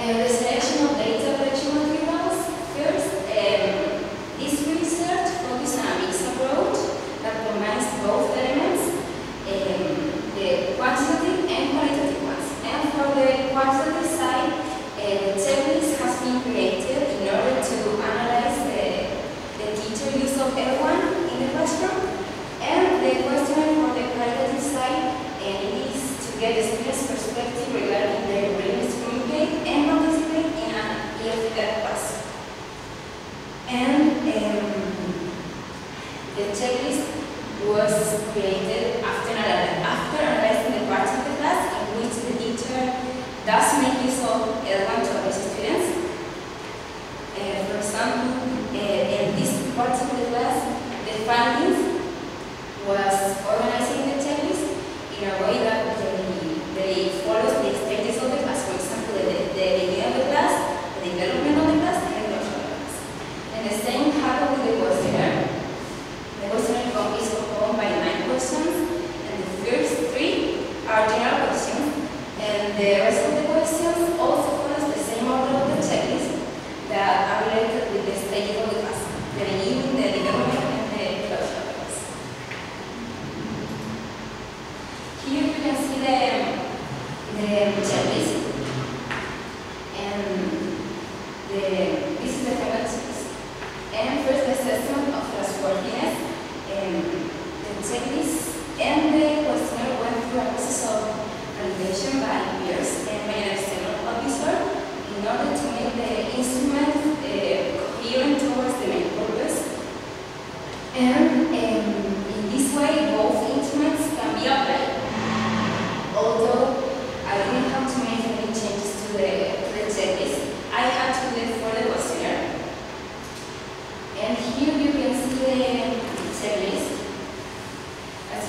And this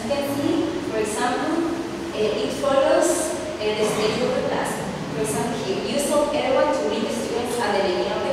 can see, for example, eh, it follows eh, the stage of the class. For example, here, use of everyone to meet the students at the beginning of the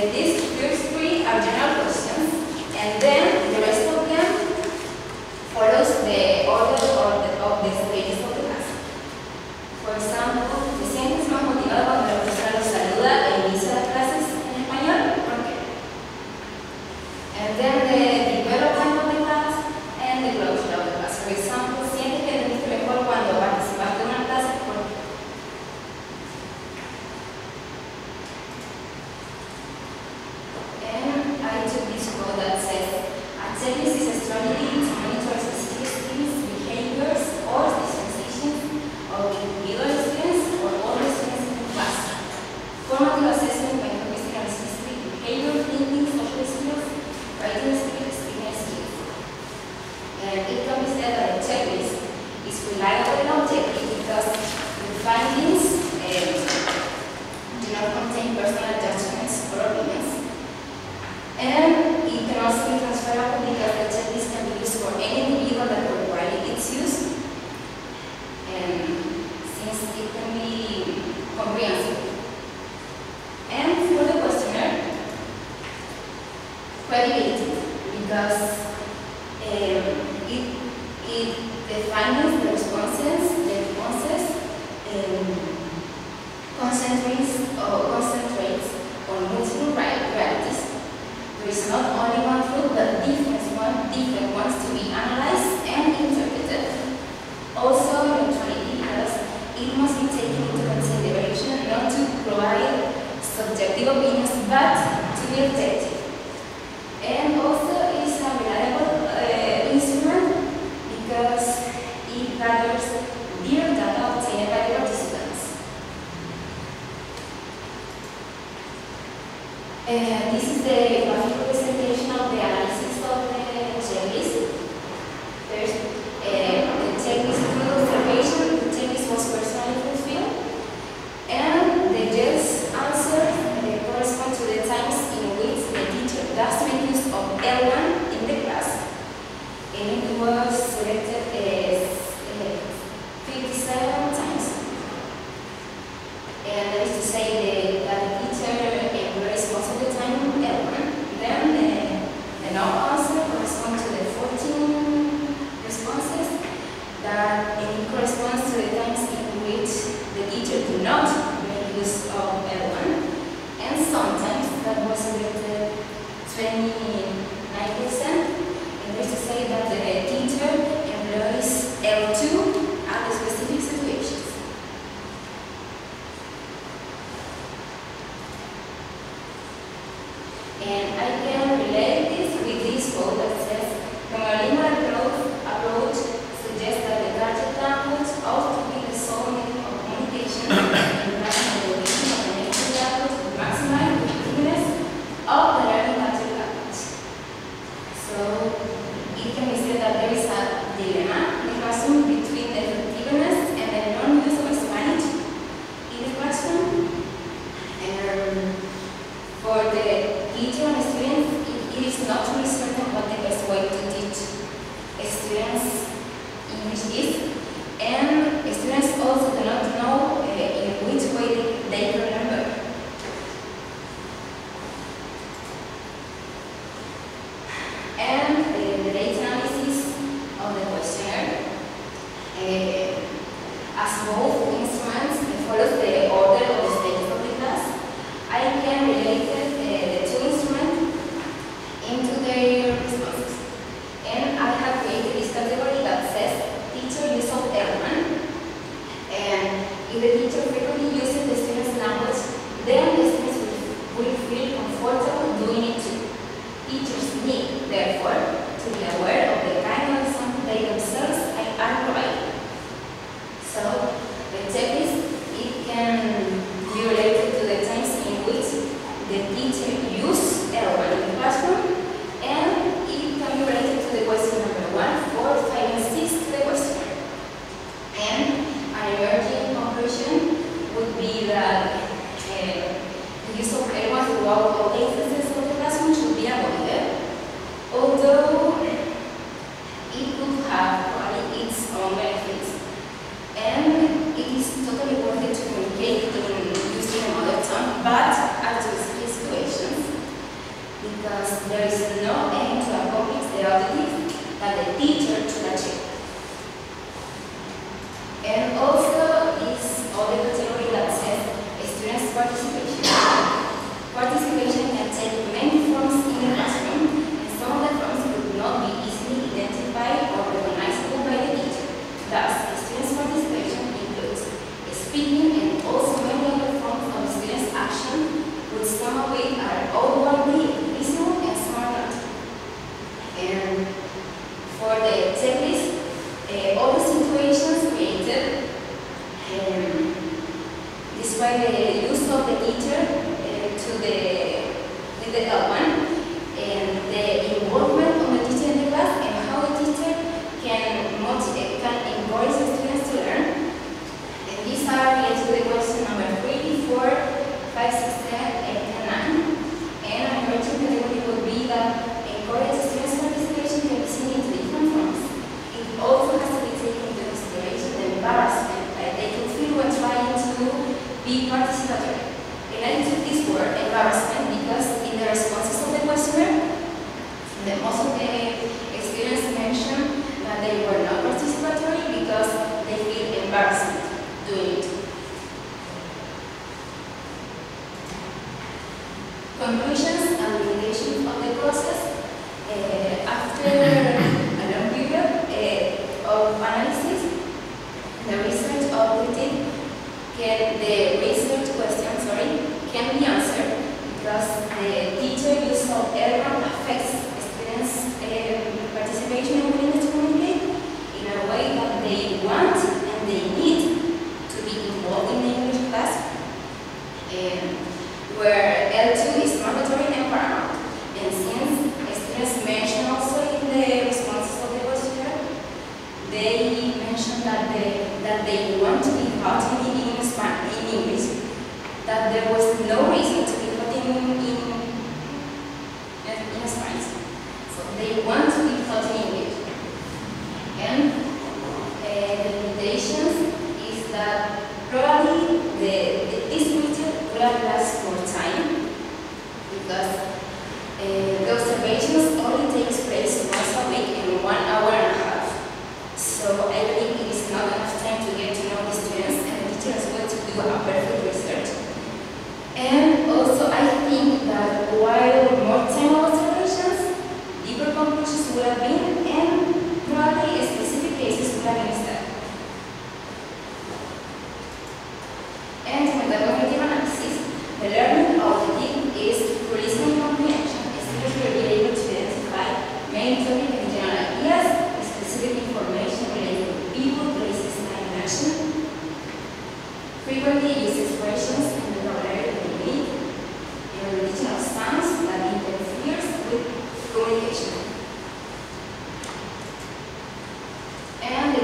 these first three are general questions, and then Services as strategies monitor behaviors, or the of individual students or students in assessment on specific it can be said that is reliable and objective because the findings um, do not contain personal judgments or opinions and it can also be transferable because the checklist can be used for any individual that require its used, and since it can be comprehensive. And for the questionnaire, quite because um, it, it defines the responses, the responses, um, concentrates There is not only one food, but different, one, different ones to be analyzed and interpreted. Also, neutrality because it must be taken into consideration not to provide subjective opinions, but to be objective. that in corresponds to the times in which the teacher do not make use of L1 and sometimes that was selected 29% in which to say that the teacher employs L2 about clothing since this classroom should be avoided. Although it could have only its own benefits. And it is totally worth it to communicate using a mother tongue, but after these situations, because there is no aim to accomplish the objective that the teacher should achieve. And also they want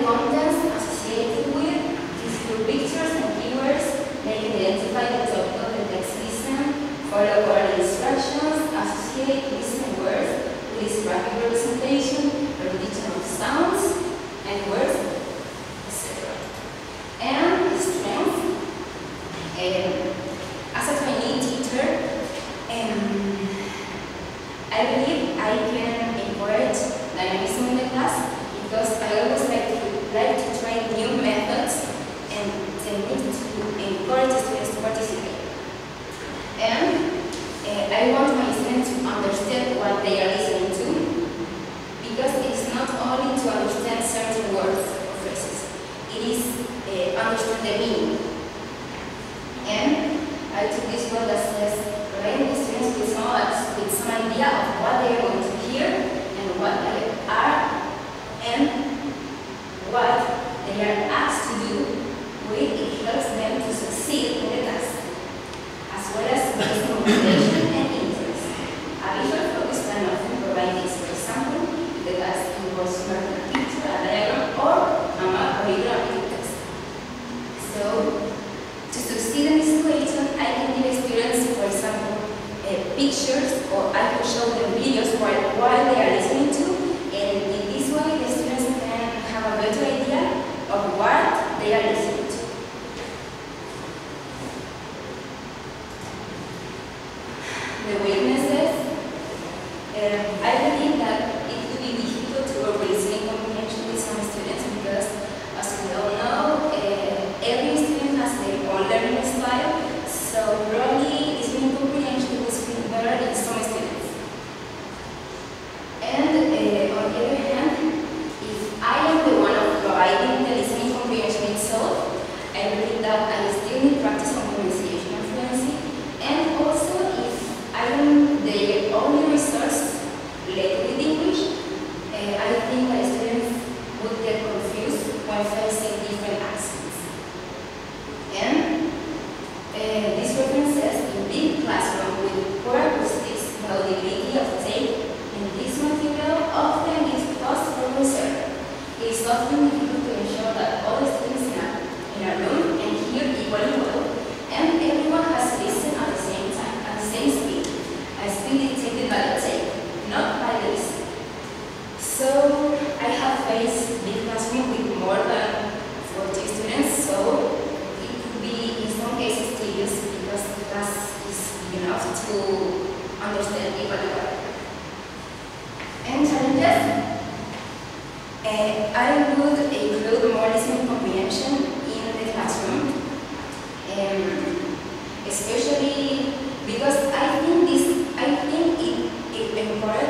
contents associated with these pictures and keywords. They can identify the topic of the text lesson, follow our instructions, associate listening words with this graphic representation, repetition of sounds and words, etc. And strength. Um, the way taken by the individuality, not by race. So I have faced the classroom with more than 40 students, so it could be in some cases tedious because the class is big enough to understand everyone. And challenges? Uh, I would include more listening comprehension in the classroom, um, especially encourage dynamism